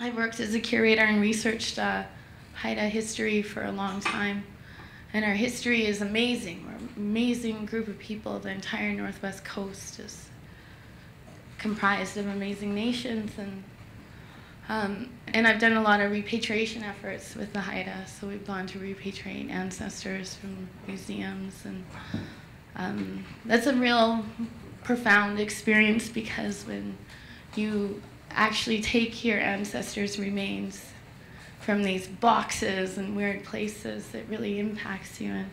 I've worked as a curator and researched uh, Haida history for a long time. And our history is amazing. We're an amazing group of people. The entire Northwest Coast is comprised of amazing nations. And, um, and I've done a lot of repatriation efforts with the Haida. So we've gone to repatriate ancestors from museums. And um, that's a real profound experience because when you actually take your ancestors' remains from these boxes and weird places, it really impacts you and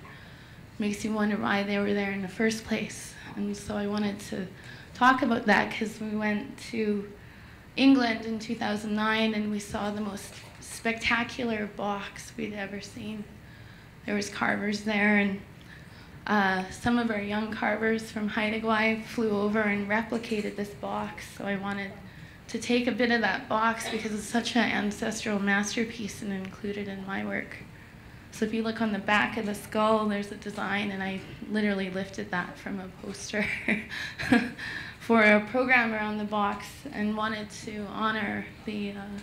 makes you wonder why they were there in the first place. And so I wanted to talk about that because we went to England in 2009 and we saw the most spectacular box we'd ever seen. There was carvers there and uh, some of our young carvers from Haida Gwaii flew over and replicated this box. So I wanted to take a bit of that box because it's such an ancestral masterpiece and included in my work. So if you look on the back of the skull, there's a design, and I literally lifted that from a poster for a program around the box and wanted to honor the uh,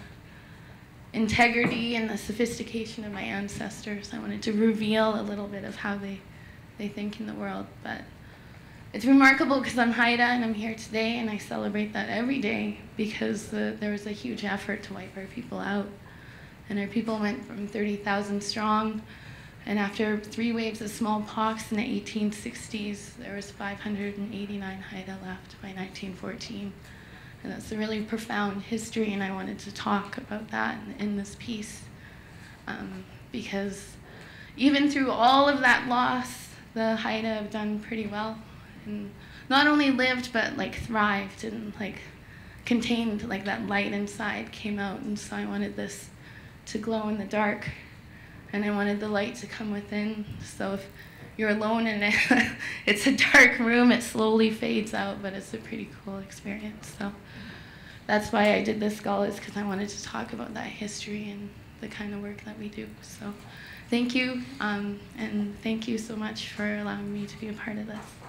integrity and the sophistication of my ancestors. I wanted to reveal a little bit of how they, they think in the world. But it's remarkable because I'm Haida and I'm here today and I celebrate that every day because the, there was a huge effort to wipe our people out. And our people went from 30,000 strong and after three waves of smallpox in the 1860s, there was 589 Haida left by 1914. And that's a really profound history and I wanted to talk about that in, this piece um, because even through all of that loss, the Haida have done pretty well and not only lived but like thrived and like contained like that light inside came out. And so I wanted this to glow in the dark and I wanted the light to come within. So if you're alone in it it's a dark room. It slowly fades out but it's a pretty cool experience. So that's why I did this skull is because I wanted to talk about that history and the kind of work that we do. So thank you um, and thank you so much for allowing me to be a part of this